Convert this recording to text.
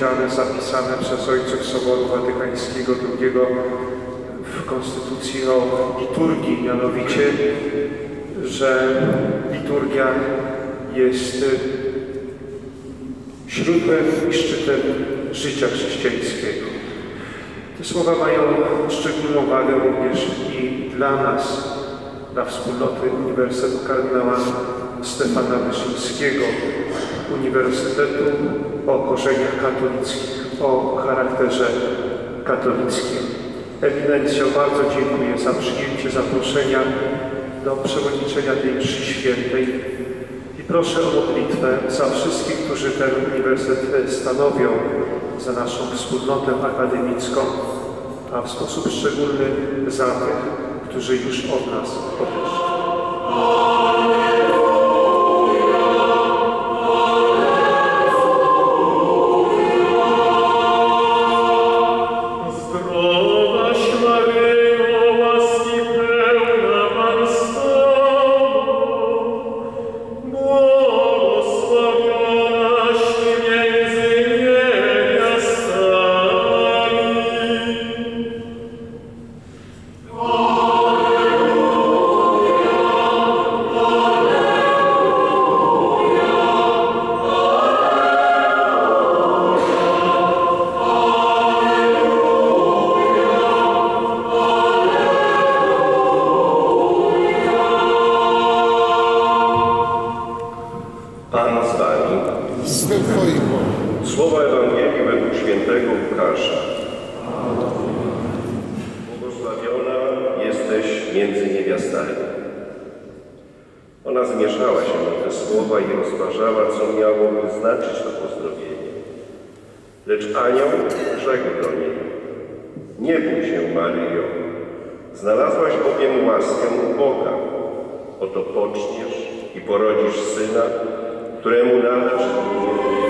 wypowiedziane, zapisane przez ojców Soboru Watykańskiego II w Konstytucji o liturgii, mianowicie, że liturgia jest źródłem i szczytem życia chrześcijańskiego. Te słowa mają szczególną wagę również i dla nas, dla wspólnoty Uniwersytetu Kardynała Stefana Wyszyńskiego, Uniwersytetu o korzeniach katolickich, o charakterze katolickim. Eminencjo, bardzo dziękuję za przyjęcie zaproszenia do przewodniczenia tej mszy świętej i proszę o modlitwę za wszystkich, którzy ten uniwersytet stanowią, za naszą wspólnotę akademicką, a w sposób szczególny za tych, którzy już od nas odeszli. Twoim. Słowa Ewangelii według świętego Łukasza. Błogosławiona jesteś między niewiastami. Ona zmieszała się na te słowa i rozważała, co miałoby znaczyć to pozdrowienie. Lecz anioł rzekł do niej. Nie bój się, Maryjo. Znalazłaś bowiem łaskę u Boga. Oto poczniesz i porodzisz syna, Tremulamus